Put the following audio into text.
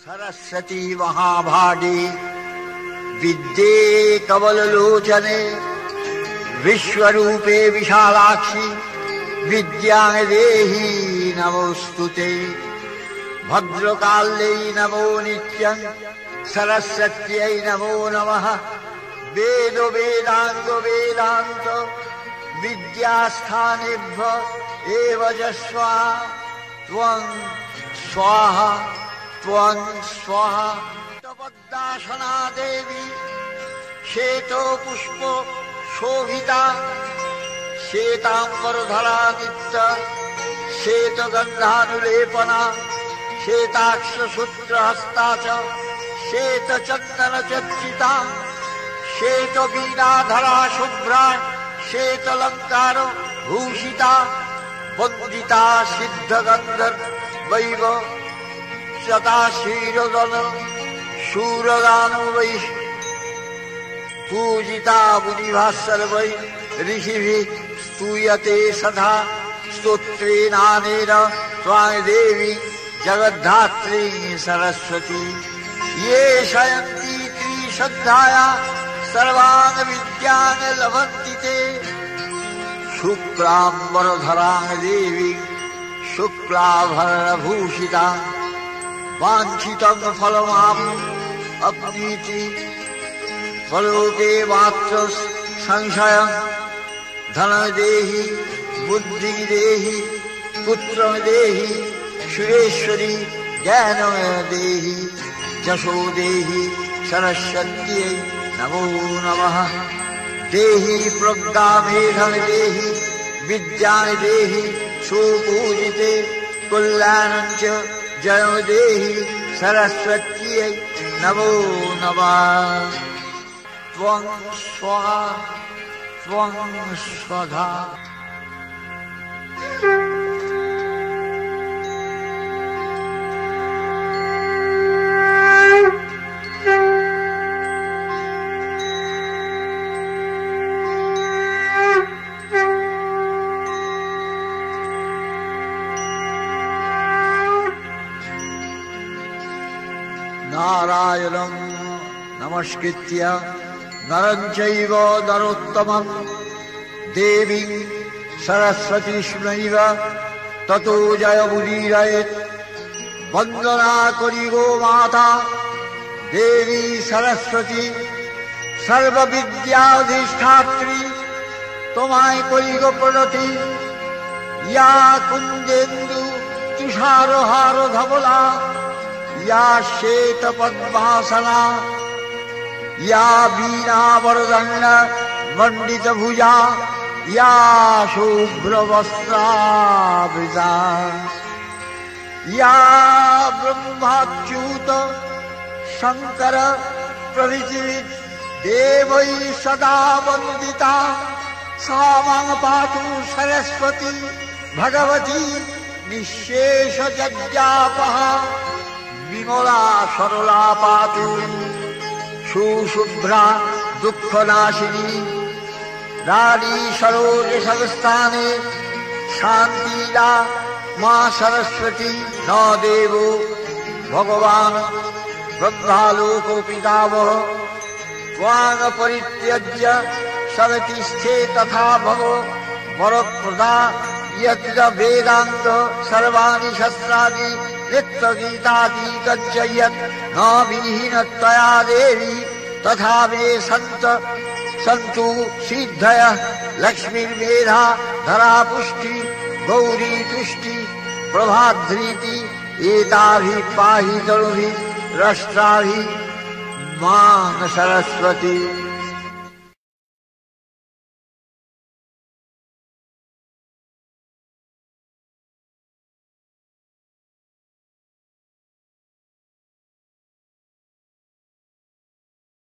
सरस्वती महाभागे विद्ये कवललोचने विश्वरूपे विशालाक्षि। विद्यां देहि नमोऽस्तु ते। भद्रकाल्यै नमो नित्यम् सरस्वत्यै नमो नमः। वेद वेदाङ्ग वेदान्त। विद्यास्थानेभ्य एव च स्वाहा। त्वं स्वाहा त्वं स्वाहा पद्मासना देवी श्वेतो पुष्प शोभिता श्वेताम्बरधरा नित्य श्वेतगन्धानुलेपना श्वेताक्षसूत्रहस्ता च श्वेतचन्दनचर्चिता श्वेतवीणाधरा शुभ्रा श्वेतलङ्कार भूषिता वन्दिता सिद्धगन्धर्वैव शता क्षीरदन शूरदानो वै पूजिता मुनिभः सर्वै ऋषिभिः स्तूयते सदा स्तोत्रेणानेन त्वां देवी जगद्धात्री सरस्वती ये शयन्ति त्रिश्रद्धाया सर्वान् विद्यान् लभन्ति ते शुक्लाम्बरधरां देवी शुक्लाभरणभूषिता वाञ्छितं फलमाम् अप्नीति फलोके मात्र संशयम् धनं देहि बुद्धिं देहि पुत्रं देहि सुरेश्वरी ज्ञानं देहि जशो देहि सरस्वत्यै नमो नमः। देहि प्रज्ञामेधं देहि सुपूजिते कल्याणं च जयो देहि नमः। त्वं स्वाहा त्वं स्वधा নারায়ণ নমস্কৃত্যা নরঞ্চব নরোত্তম দেবী সরস্বতী স্মৈব তত জয় মুদীরায়েত বন্দনা করি গো মাতা দেবী সরস্বতী। সর্ববিদ্যাধিষ্ঠাত্রী তোমায় করি গো প্রণতি। ইয়া কুঞ্জেন্দু তুষারহার ধবলা। या श्वेतपद्मासना या वीणावरदण्ड मण्डितभुजा या शुभ्रवस्त्रावृता या ब्रह्माच्युत शङ्कर प्रभृति देवैः सदा वन्दिता सा मां पातु सरस्वती भगवती निःशेषजज्ञापः বিমলা সরলা পাতু, সুশুভ্রা দুঃখ নাশিনী রানী সরোরেশস্থানে শান্তিদা মা সরস্বতী ন দেব ভগবান ব্রহ্মালোক পিতামহ ত্বাং পরিত্যজ্য সবতিষ্ঠে তথা ভগ বরপ্রদা यत्र वेदान्त सर्वाणि शस्त्राणि नित्यगीतादि गच्छयत् न विहीनत्वया देवी तथा मे सन्त सन्तु सिद्धयः लक्ष्मीर्मेधा धरा पुष्टि गौरी तुष्टि प्रभाध्रीति एताभिः पाहि तरुभिः रष्ट्राभिः मां सरस्वती